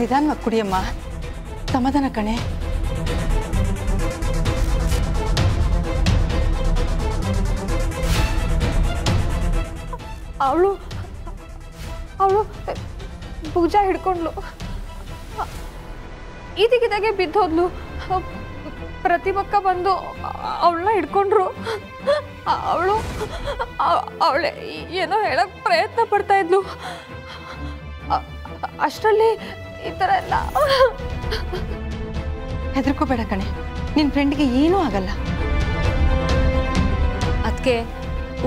ನಿಧಾನವಾಗಿ ಕುಡಿಯಮ್ಮ. ಸಮಾಧಾನ ಕಣೆ. ಅವಳು ಅವಳು ಪೂಜಾ ಹಿಡ್ಕೊಂಡ್ಲು. ಈದಿಗಿದಾಗೆ ಬಿದ್ದೋದ್ಲು. ಪ್ರತಿಪಕ್ಕ ಬಂದು ಅವಳನ್ನ ಹಿಡ್ಕೊಂಡ್ರು. ಅವಳು, ಅವಳೆ ಏನೋ ಹೇಳಕ್ ಪ್ರಯತ್ನ ಪಡ್ತಾ ಇದ್ಲು. ಅಷ್ಟರಲ್ಲಿ ಈ ಥರ ಎಲ್ಲ. ಹೆದರ್ಕೋಬೇಡ ಕಣೆ. ನಿನ್ನ ಫ್ರೆಂಡ್ಗೆ ಏನೂ ಆಗಲ್ಲ. ಅದಕ್ಕೆ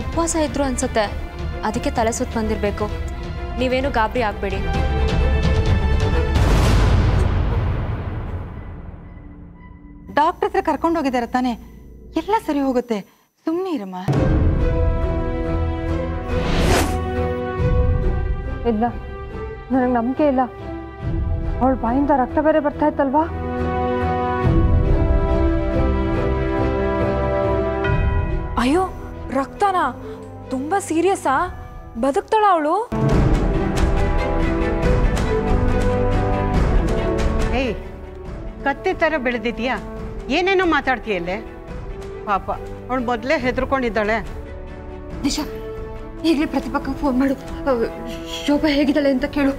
ಉಪವಾಸ ಇದ್ರು ಅನ್ಸುತ್ತೆ. ಅದಕ್ಕೆ ತಲೆ ಸುತ್ತ ಬಂದಿರಬೇಕು. ನೀವೇನು ಗಾಬರಿ ಆಗಬೇಡಿ. ಡಾಕ್ಟರ್ ಹತ್ರ ಕರ್ಕೊಂಡು ಹೋಗಿದ್ದಾರೆ ತಾನೆ. ಎಲ್ಲ ಸರಿ ಹೋಗುತ್ತೆ. ಸುಮ್ಮನೆ ಇರಮ್ಮ. ಇಲ್ಲ ನನಗೆ ನಂಬಿಕೆ ಇಲ್ಲ. ಅವಳ ಬಾಯಿಂದ ರಕ್ತ ಬೇರೆ ಬರ್ತಾ ಇತ್ತಲ್ವಾ ಅಯ್ಯೋ ರಕ್ತನಾ ತುಂಬಾ ಸೀರಿಯಸ್ಸಾ ಬದುಕ್ತಾಳ ಅವಳು ಏಯ್ ಕತ್ತೆ ಥರ ಬೆಳೆದಿದ್ಯಾ ಏನೇನೋ ಮಾತಾಡ್ತೀಯಲ್ಲೇ ಪಾಪ ಅವಳು ಮೊದಲೇ ಹೆದರ್ಕೊಂಡಿದ್ದಾಳೆ ನಿಶಾ ಈಗಲೇ ಪ್ರತಿಪಕ್ಕ ಫೋನ್ ಮಾಡು ಅಹ್, ಶೋಭಾ ಹೇಗಿದ್ದಾಳೆ ಅಂತ ಕೇಳು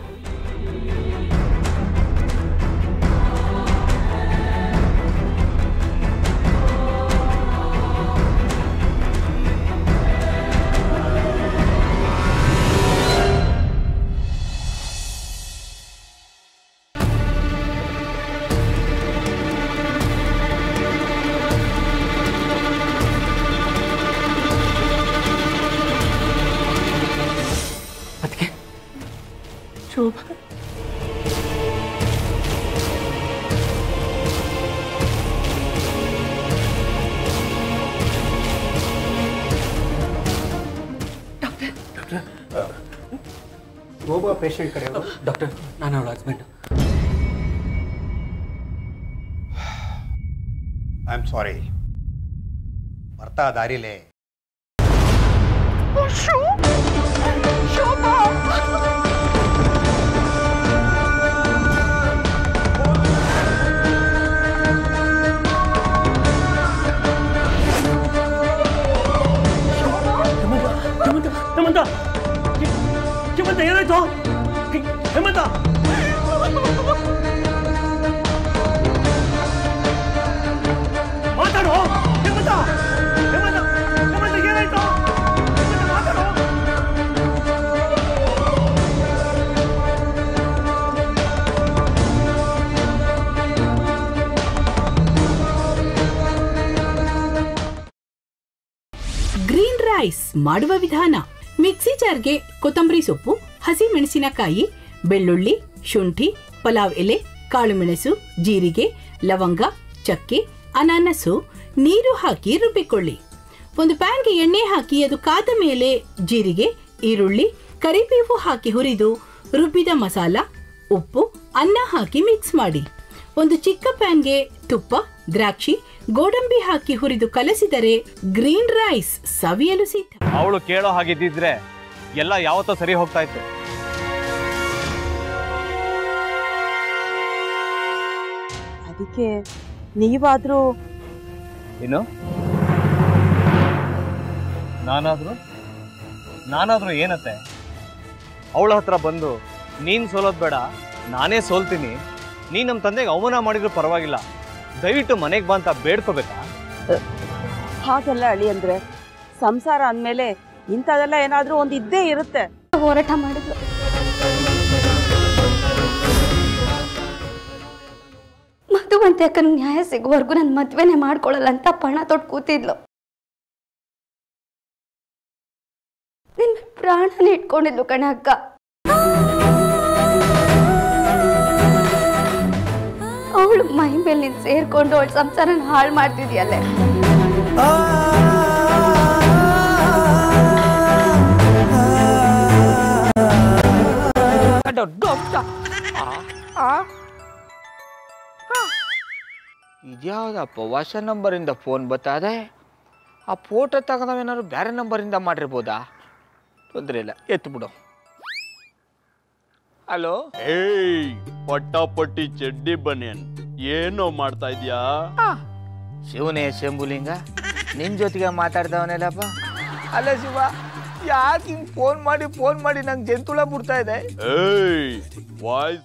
ಶೋಭ ಶೋಭಾ ಪೇಷಂಟ್ ಕಡೆ ಡಾಕ್ಟರ್ ನಾನು ಅವಳ ಹಸ್ಬೆಂಡ್ ಐ ಆಮ್ ಸಾರಿ ಬರ್ತಾ ದಾರಿಲೇ ಹೇಮಂತ ಹೇಮಂತ ಹೇಮಂತ ಏನಾಯ್ತು ಹೇಮಂತ ಮಾತಾಡು ಹೇಮಂತ ಹೇಮಂತ ಹೇಮಂತ ಏನಾಯ್ತು ಹೇಮಂತ ಮಾತಾಡು ಗ್ರೀನ್ ರೈಸ್ ಮಾಡುವ ವಿಧಾನ ಮಿಕ್ಸಿ ಜಾರ್ಗೆ ಕೊತ್ತಂಬರಿ ಸೊಪ್ಪು, ಹಸಿ ಮೆಣಸಿನಕಾಯಿ, ಬೆಳ್ಳುಳ್ಳಿ, ಶುಂಠಿ, ಪಲಾವ್ ಎಲೆ ಕಾಳುಮೆಣಸು ಜೀರಿಗೆ, ಲವಂಗ, ಚಕ್ಕೆ, ಅನಾನಸು, ನೀರು ಹಾಕಿ ರುಬ್ಬಿಕೊಳ್ಳಿ. ಒಂದು ಪ್ಯಾನ್ಗೆ ಎಣ್ಣೆ ಹಾಕಿ ಅದು ಕಾದ ಮೇಲೆ ಜೀರಿಗೆ, ಈರುಳ್ಳಿ, ಕರಿಬೇವು ಹಾಕಿ ಹುರಿದು ರುಬ್ಬಿದ ಮಸಾಲ, ಉಪ್ಪು, ಅನ್ನ ಹಾಕಿ ಮಿಕ್ಸ್ ಮಾಡಿ. ಒಂದು ಚಿಕ್ಕ ಪ್ಯಾನ್ಗೆ ತುಪ್ಪ ದ್ರಾಕ್ಷಿ ಗೋಡಂಬಿ ಹಾಕಿ ಹುರಿದು ಕಲಸಿದರೆ ಗ್ರೀನ್ ರೈಸ್ ಸವಿಯಲು ಸಿದ್ಧ. ಅವಳು ಕೇಳೋ ಹಾಗಿದ್ದಿದ್ರೆ ಎಲ್ಲ ಯಾವತ್ತೋ ಸರಿ ಹೋಗ್ತಾ ಇತ್ತು. ಅದಕ್ಕೆ ನೀವಾದ್ರೂ ಏನು? ನಾನಾದ್ರೂ? ನಾನಾದ್ರೂ ಏನತ್ತೆ? ಅವಳ ಹತ್ರ ಬಂದು ನೀನ್ ಸೋಲೋದ್ ಬೇಡ ನಾನೇ ಸೋಲ್ತೀನಿ. ನೀನ್ ನಮ್ಮ ತಂದೆಗೆ ಅವಮಾನ ಮಾಡಿದ್ರು ಪರವಾಗಿಲ್ಲ. ದಯವಿಟ್ಟು ಮನೆಗೆ ಬಾ ಅಂತ ಬೇಡ್ಕೋಬೇಕಾ? ಹಾಗೆಲ್ಲ ಅಳಿ ಅಂದ್ರೆ ಸಂಸಾರ ಅಂದಮೇಲೆ ಇಂಥದೆಲ್ಲ ಏನಾದ್ರೂ ಒಂದು ಇದ್ದೇ ಇರುತ್ತೆ. ಹೋರಾಟ ಮಾಡಿದ್ರು. ಮಧುವಂತೆ ಅಕ್ಕನ ನ್ಯಾಯ ಸಿಗುವವರೆಗೂ ನನ್ನ ಮದ್ವೆನೆ ಮಾಡ್ಕೊಳ್ಳಲ್ಲ ಅಂತ ಪಣ ತೊಟ್ಟು ಕೂತಿದ್ಲು. ನಿನ್ನ ಪ್ರಾಣನ ಇಟ್ಕೊಂಡಿದ್ಲು ಕಣೆ ಅಕ್ಕ ಅವಳು ಮೈ ಮೇಲೆ ನೀನು ಸೇರ್ಕೊಂಡು ಅವಳ ಸಂಸಾರನ ಹಾಳು ಮಾಡ್ತಿದ್ಯಲ್ಲೇ. ಇದ್ಯಾವ್ದಪ್ಪ ಹೊಸ ನಂಬರಿಂದ ಫೋನ್ ಬತ್ತದೆ ಆ ಫೋಟೋ ತಗೊಂಡವೇನಾದ್ರು ಬೇರೆ ನಂಬರಿಂದ ಮಾಡಿರ್ಬೋದಾ? ತೊಂದರೆ ಇಲ್ಲ ಎತ್ತು ಬಿಡು ಹಲೋ? ಏಯ್ ಪಟ್ಟಾಪಟ್ಟಿ ಚಡ್ಡಿ ಬನಿಯನ್. ಏನೋ ಮಾಡ್ತಾ ಇದ್ಯಾ? ಶಿವನೇ ಶಂಭುಲಿಂಗ ನಿನ್ ಜೊತೆಗೆ ಮಾತಾಡ್ದವನೆಲ್ಲಪ್ಪ. ಅಲ್ಲ ಶಿವ ಯಾಕೆ ಹಿಂಗ್ ಫೋನ್ ಮಾಡಿ ಫೋನ್ ಮಾಡಿ ನಂಗೆ ಜಂತುಳ ಬಿಡ್ತಾ ಇದೆ? ಏಯ್ ವಾಯ್ಸ್